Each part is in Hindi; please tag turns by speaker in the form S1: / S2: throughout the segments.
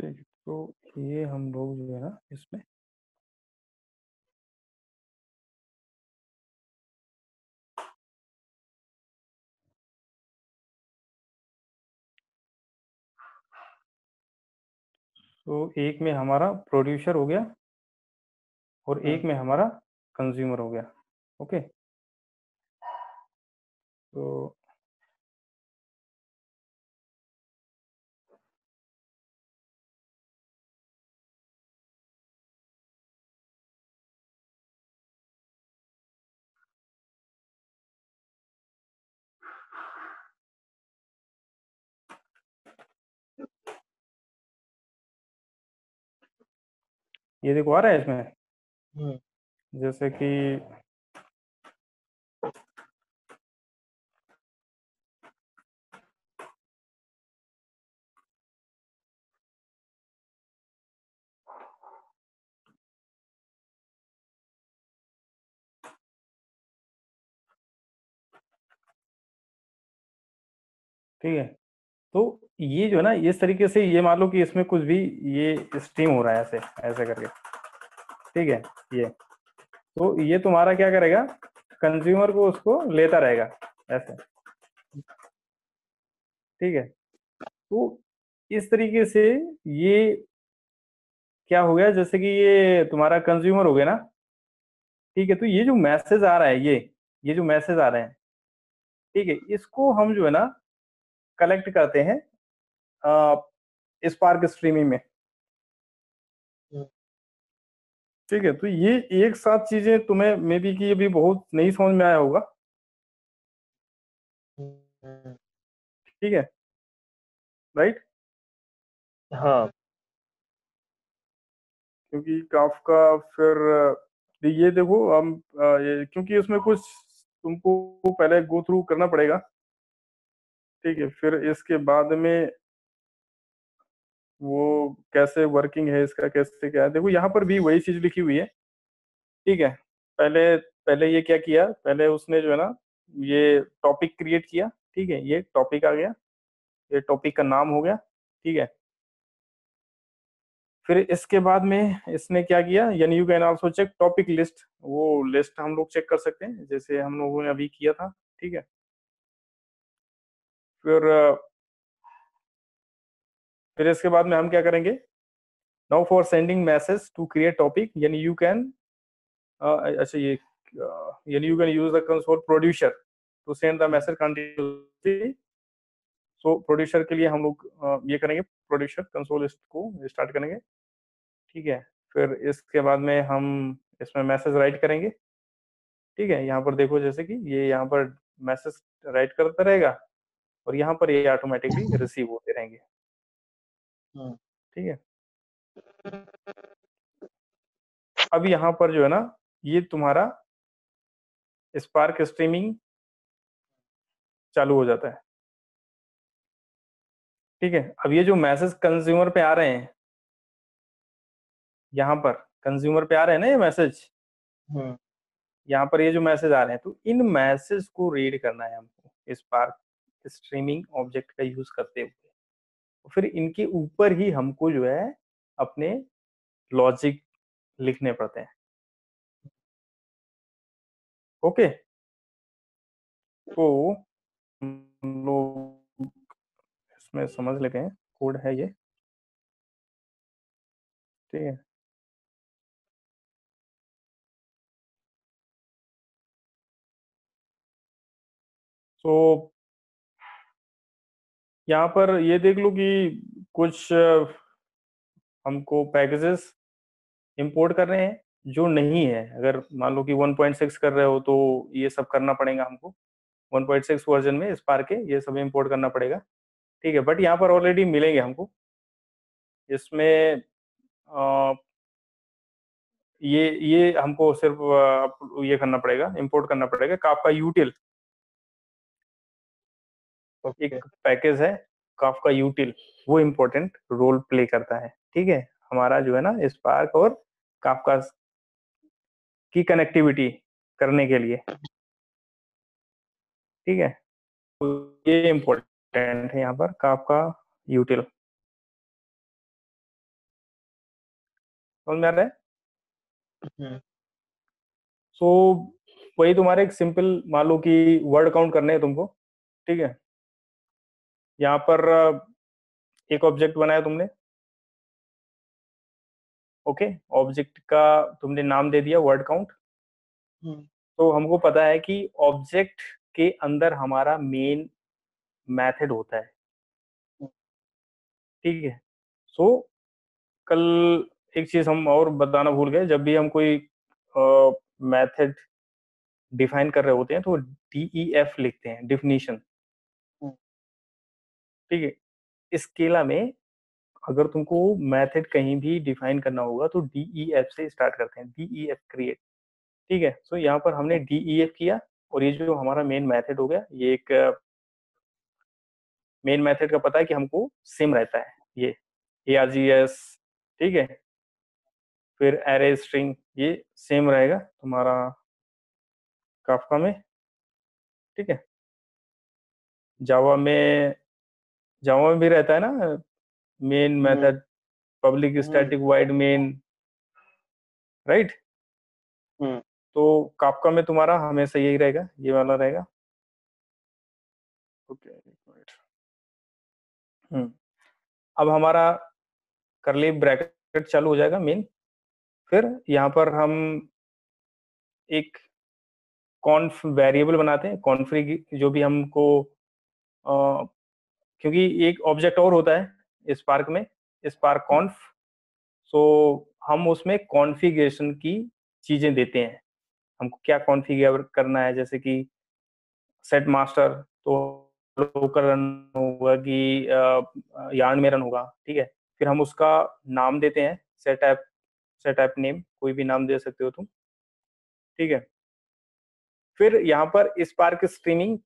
S1: ठीक तो ये हम लोग जो है ना इसमें तो एक में हमारा प्रोड्यूसर हो गया और
S2: हाँ।
S1: एक में हमारा कंज्यूमर हो गया ओके तो ये देखो आ रहा है इसमें?
S2: हम्म,
S1: जैसे कि ठीक है। तो ये जो है ना, इस तरीके से ये मान लो कि इसमें कुछ भी ये स्ट्रीम हो रहा है ऐसे ऐसे करके। ठीक है, ये। तो ये तुम्हारा क्या करेगा? कंज्यूमर को उसको लेता रहेगा, ऐसे। ठीक है? तो इस तरीके से ये क्या हो गया? जैसे कि ये तुम्हारा कंज्यूमर हो गया ना। ठीक है तो ये जो मैसेज आ रहा है, ये ये जो मैसेज आ रहे हैं। ठीक है, इसको हम जो है ना कलेक्ट करते हैं स्पार्क स्ट्रीमिंग में।
S2: हम्म।
S1: ठीक है तो ये एक साथ चीज़ें तुम्हें मे बी की अभी बहुत नहीं समझ में आया होगा।
S2: हम्म,
S1: ठीक है? राइट
S2: हाँ।
S1: क्योंकि काफ का फिर ये देखो हम ये क्योंकि उसमें कुछ तुमको पहले गो थ्रू करना पड़ेगा। ठीक है, फिर इसके बाद में वो कैसे वर्किंग है इसका, कैसे क्या है? देखो, यहाँ पर भी वही चीज़ लिखी हुई है। ठीक है, पहले पहले ये क्या किया? पहले उसने जो है ना, ये टॉपिक क्रिएट किया, ठीक है, ये टॉपिक आ गया, ये टॉपिक का नाम हो गया, ठीक है। फिर इसके बाद में इसने क्या किया? यानी you can also check topic list वो लिस्ट हम लोग चेक कर सकते हैं, जैसे हम लोगों ने अभी किया था, ठीक है। फिर फिर इसके बाद में हम क्या करेंगे? Now for sending message to create topic यानी यू कैन अच्छा ये यानी you can use the console producer to send the message continuously so producer के लिए हम लोग ये करेंगे प्रोड्यूसर कंसोल को स्टार्ट करेंगे। ठीक है, फिर इसके बाद में हम इसमें मैसेज राइट करेंगे। ठीक है, यहाँ पर देखो जैसे कि ये यहाँ पर मैसेज राइट करता रहेगा। और यहाँ पर ये ऑटोमेटिकली रिसीव होते रहेंगे।
S2: हम्म,
S1: ठीक है? अब यहाँ पर जो है ना ये तुम्हारा स्पार्क स्ट्रीमिंग चालू हो जाता है। ठीक है? अब ये जो मैसेज कंज्यूमर पे आ रहे हैं यहाँ पर कंज्यूमर पे आ रहे हैं ना ये मैसेज
S2: हम्म,
S1: यहाँ पर ये जो मैसेज आ रहे हैं तो इन मैसेज को रीड करना है हमको स्पार्क स्ट्रीमिंग ऑब्जेक्ट का यूज़ करते हुए। तो फिर इनके ऊपर ही हमको जो है, अपने लॉजिक लिखने पड़ते हैं। ओके तो लोग इसमें समझ लेते हैं कोड है ये। ठीक है। तो यहाँ पर ये देख लो कि कुछ हमको पैकेजेस इंपोर्ट कर रहे हैं, जो नहीं है। अगर मान लो कि 1.6 कर रहे हो तो ये सब करना पड़ेगा हमको। 1.6 वर्जन में स्पार्क के, ये सब इंपोर्ट करना पड़ेगा। ठीक है बट यहाँ पर ऑलरेडी मिलेंगे हमको। इसमें ये ये हमको सिर्फ़ ये करना पड़ेगा इंपोर्ट करना पड़ेगा। Kafka util
S2: okay.
S1: एक पैकेज है काफका यूटिल वो इम्पोर्टेंट रोल प्ले करता है ठीक है? हमारा जो है ना स्पार्क और काफका की कनेक्टिविटी करने के लिए। ठीक है? तो ये इम्पोर्टेंट है यहाँ पर काफका यूटिल। समझ में आ रहा है?
S2: हम्म।
S1: सो वही तुम्हारे एक सिंपल मान लो कि वर्ड काउंट करने हैं तुमको ठीक है? यहाँ पर एक ऑब्जेक्ट बनाया तुमने। ओके okay, ऑब्जेक्ट का तुमने नाम दे दिया वर्ड काउंट
S2: हम्म।
S1: तो हमको पता है कि ऑब्जेक्ट के अंदर हमारा मेन मेथड होता है। ठीक है। सो कल एक चीज़ हम और बताना भूल गए जब भी हम कोई मेथड uh, डिफाइन कर रहे होते हैं तो डीई एफ़ लिखते हैं डिफिनीशन
S2: हम्म।
S1: ठीक है स्केला में अगर तुमको मेथड कहीं भी डिफाइन करना होगा तो डीईएफ से स्टार्ट करते हैं डीईएफ क्रिएट ठीक है? सो यहाँ पर हमने डीईएफ किया और ये जो हमारा मेन मेथड हो गया, ये एक मेन मेथड का पता है कि हमको सेम रहता है, ये ए आर जी एस ठीक है? फिर एरे स्ट्रिंग ये सेम रहेगा तुम्हारा काफका में, ठीक है? जावा में जावा में भी रहता है ना main. Method public. Static void main right तो काफका में तुम्हारा हमेशा यही रहेगा ये वाला रहेगा। Okay hmm. अब हमारा करली ब्रैकेट चालू हो जाएगा मेन फिर यहाँ पर हम एक कॉन्फ वेरिएबल बनाते हैं कॉन्फ्रिग जो भी हमको क्योंकि एक ऑब्जेक्ट और होता है स्पार्क में स्पार्क कॉन्फ सो हम उसमें कॉन्फ़िगरेशन की चीज़ें देते हैं। हमको क्या कॉन्फ़िगर करना है? जैसे कि सेट मास्टर तो लोकल रन होगा कि यार्न में रन होगा, ठीक है? फिर हम उसका नाम देते हैं set app set app name कोई भी नाम दे सकते हो तुम, ठीक है? फिर यहाँ पर स्पार्क स्ट्रीमिंग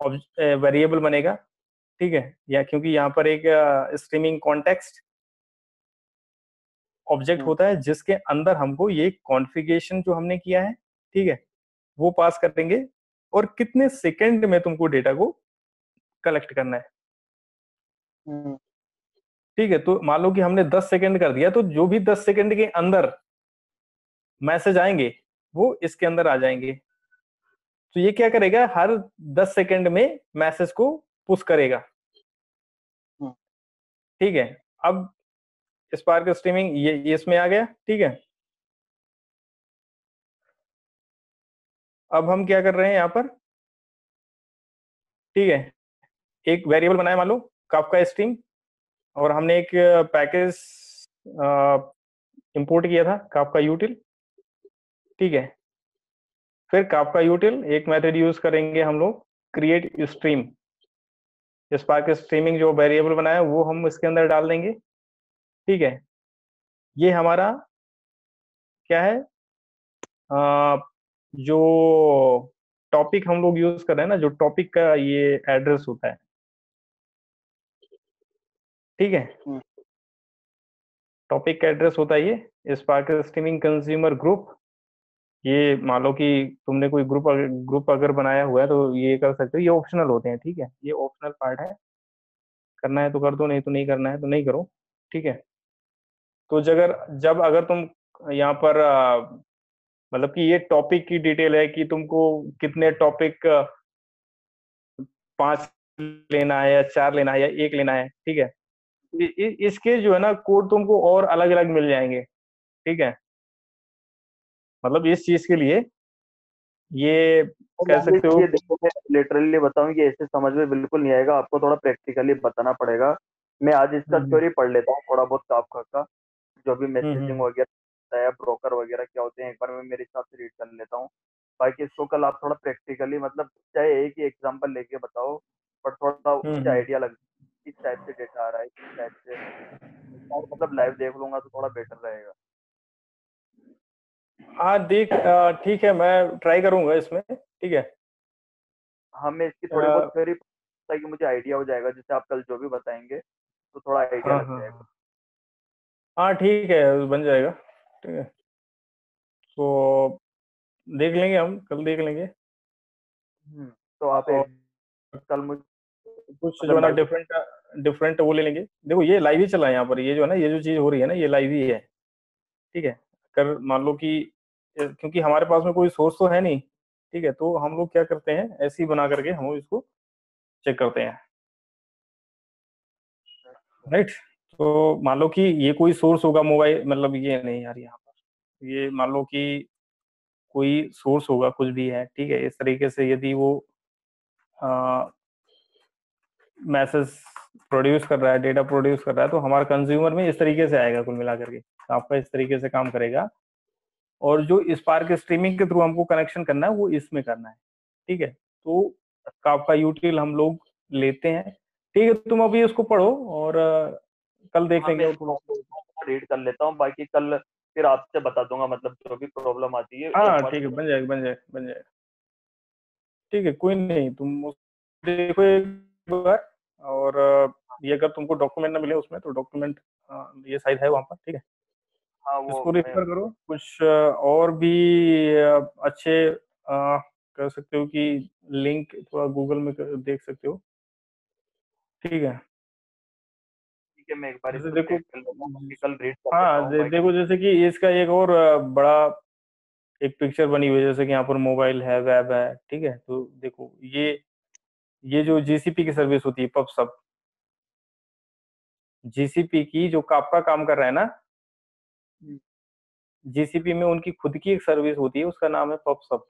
S1: वेरिएबल बनेगा ठीक है? या क्योंकि यहाँ पर एक स्ट्रीमिंग कॉन्टेक्स्ट ऑब्जेक्ट। होता है जिसके अंदर हमको ये कॉन्फ़िगरेशन जो हमने किया है ठीक है वो पास करेंगे और कितने सेकंड में तुमको डेटा को कलेक्ट करना है।
S2: हम्म।
S1: ठीक है तो मान लो कि हमने 10 सेकंड कर दिया तो जो भी 10 सेकंड के अंदर मैसेज आएँगे वो इसके अंदर आ जाएँगे। तो ये क्या करेगा? हर 10 सेकंड में मैसेज को पुश करेगा।
S2: हम्म।
S1: ठीक है अब स्पार्क स्ट्रीमिंग ये ये इसमें आ गया ठीक है। अब हम क्या कर रहे हैं यहाँ पर? ठीक है एक वेरिएबल बनाया मान लो काफका स्ट्रीम और हमने एक पैकेज इंपोर्ट किया था काफका यूटिल ठीक है। फिर काफका यूटिल एक मेथड यूज़ करेंगे हम लोग क्रिएट स्ट्रीम स्पार्क स्ट्रीमिंग जो वेरिएबल बनाया वो हम इसके अंदर डाल देंगे। ठीक है? ये हमारा क्या है? आ, जो टॉपिक हम लोग यूज़ कर रहे हैं ना जो टॉपिक का ये एड्रेस होता है। ठीक है?
S2: हम्म।
S1: टॉपिक का एड्रेस होता है ये स्पार्क स्ट्रीमिंग कंज्यूमर ग्रुप ये मान लो कि तुमने कोई ग्रुप ग्रुप अगर बनाया हुआ है तो ये कर सकते हो, ये ऑप्शनल होते हैं, ठीक है? ये ऑप्शनल पार्ट है। करना है तो कर दो, नहीं तो नहीं करना है तो नहीं करो, ठीक है? तो जगर जब, अगर तुम यहाँ पर मतलब कि ये टॉपिक की डिटेल है कि तुमको कितने टॉपिक पाँच लेना है या चार लेना है या एक लेना है, ठीक है? इसके जो है ना कोड तुमको और अलग अलग मिल जाएँगे, ठीक है? मतलब इस चीज़ के लिए ये कह सकते हो
S2: देखो मैं लिटरली बताऊँ कि ऐसे समझ में बिल्कुल नहीं आएगा आपको थोड़ा प्रैक्टिकली बताना पड़ेगा मैं आज इसका
S1: हम्म।
S2: थ्योरी पढ़ लेता हूँ थोड़ा बहुत काफका का जो भी मैसेजिंग
S1: हम्म।
S2: वगैरह है ब्रोकर वगैरह क्या होते हैं एक बार मैं मेरे हिसाब से रीड कर लेता हूँ बाकी इसको कल आप थोड़ा प्रैक्टिकली मतलब चाहे एक ही एग्जांपल लेके बताओ पर थोड़ा
S1: हम्म,
S2: उससे
S1: हम्म।
S2: आइडिया लग किस टाइप से डेटा आ रहा है किस टाइप से और मतलब लाइव देख लूँगा तो थोड़ा बेटर रहेगा
S1: हाँ देख ठीक है मैं ट्राई करूँगा इसमें ठीक है?
S2: हाँ मैं इसकी थोड़ी बहुत थ्योरी ताकि मुझे आइडिया हो जाएगा जैसे आप कल जो भी बताएँगे तो थोड़ा आइडिया
S1: हाँ
S2: लग
S1: हाँ
S2: जाएगा।
S1: हाँ। हाँ ठीक है बन जाएगा ठीक है। तो देख लेंगे हम कल देख लेंगे।
S2: हम्म, तो आप एक कल मुझे
S1: कुछ
S2: मतलब
S1: जो है ना डिफरेंट डिफरेंट वो ले लेंगे। देखो ये लाइव ही चला है यहाँ पर ये जो है ना ये जो चीज़ हो रही है ना ये लाइव ही है ठीक है? अगर मान लो कि क्योंकि हमारे पास में कोई सोर्स तो है नहीं, ठीक है तो हम लोग क्या करते हैं, ऐसे ही बना करके हम इसको चेक करते हैं। राइट? तो मान लो कि ये कोई सोर्स होगा मोबाइल मतलब ये नहीं यार यहाँ पर, ये मान लो कि कोई सोर्स होगा कुछ भी है, ठीक है, इस तरीके से यदि वो मैसेज प्रोड्यूस कर रहा है डेटा प्रोड्यूस कर रहा है तो हमारा कंज्यूमर में इस तरीके से आएगा कुल मिलाकर के। आपका इस तरीके से काम करेगा। और जो स्पार्क स्ट्रीमिंग के थ्रू हमको कनेक्शन करना है वो इसमें करना है। ठीक है? तो आपका यूटिल हम लोग लेते हैं। ठीक है तुम अभी उसको पढ़ो और कल देख
S2: हाँ,
S1: लेंगे
S2: रीड कर लेता हूँ। बाकी कल फिर आपसे बता दूँगा मतलब जो भी प्रॉब्लम आती है
S1: हाँ ठीक है बन जाएगा बन जाएगा बन जाएगा। ठीक है कोई नहीं तुम देखो बार और ये अगर तुमको डॉक्यूमेंट ना मिले उसमें तो डॉक्यूमेंट ये साइड है वहाँ पर ठीक है?
S2: हाँ वो
S1: इसको रेफर करो कुछ और भी अच्छे आ, कर सकते हो कि लिंक थोड़ा गूगल में कर, देख सकते हो। ठीक है?
S2: ठीक है मैं एक बार
S1: जैसे देखो
S2: कल रीड
S1: हाँ दे, देखो जैसे कि इसका एक और बड़ा एक पिक्चर बनी हुई है जैसे कि यहाँ पर मोबाइल है वेब है ठीक है? तो देखो ये ये जो जीसीपी की सर्विस होती है पब सब जीसीपी की जो कापका काम कर रहा है ना? जीसीपी में उनकी खुद की एक सर्विस होती है उसका नाम है पब सब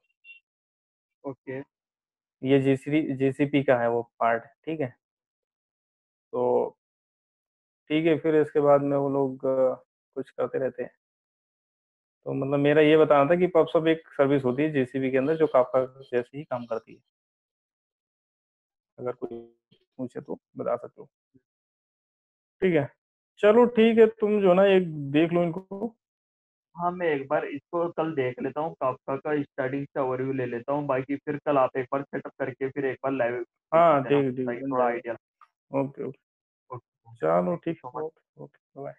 S2: ओके।
S1: ये जीसीपी जीसीपी का है वो पार्ट ठीक है? तो ठीक है फिर इसके बाद में वो लोग कुछ करते रहते हैं। तो मतलब मेरा ये बताना था कि पब सब एक सर्विस होती है जेसीबी के अंदर जो काफा जैसे ही काम करती है। अगर कोई पूछे तो बता सकते हो। ठीक है। चलो ठीक है तुम जो ना एक देख लो इनको।
S2: हाँ मैं एक बार इसको कल देख लेता हूँ काफका का स्टार्टिंग से ओवरव्यू ले लेता हूँ बाकी फिर कल आप एक बार सेटअप करके फिर एक बार लाइव
S1: हाँ ठीक ठीक
S2: थोड़ा आइडिया
S1: ओके ओके। चलो ठीक है ओके ओके बाय।